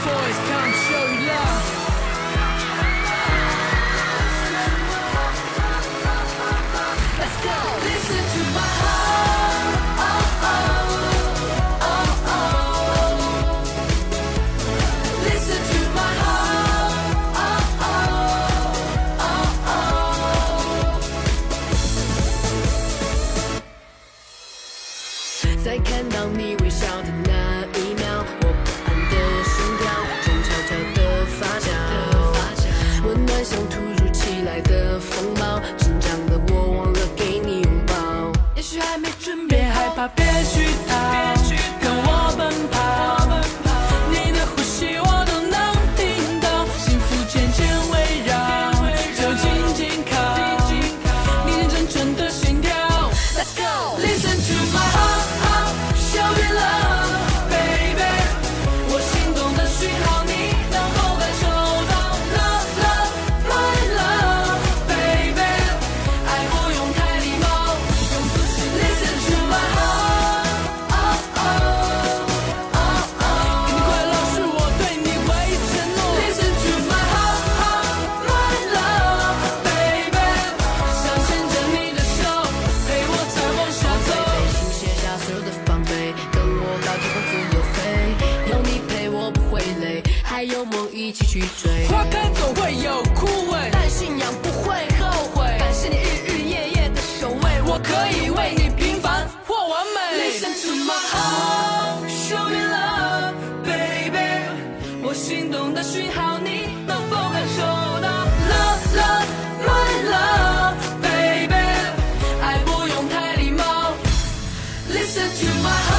boys come show you love. Let's go. Listen to my heart. Oh, oh, oh, oh. Listen to my heart. Oh, oh, oh, oh. 在看到你微笑的 像突如其来的风暴，紧张的我忘了给你拥抱。也许还没准备好，别，害怕别到天空自由飞。有你陪我不会累，还有梦一起去追。花开总会有枯萎，但信仰不会后悔。感谢你日日夜夜的守卫，我可以为你平凡或完美。Listen to my heart, show me love, baby。我心动的讯号你能否感受到？Love, love, my love, baby。爱不用太礼貌。Listen to my heart,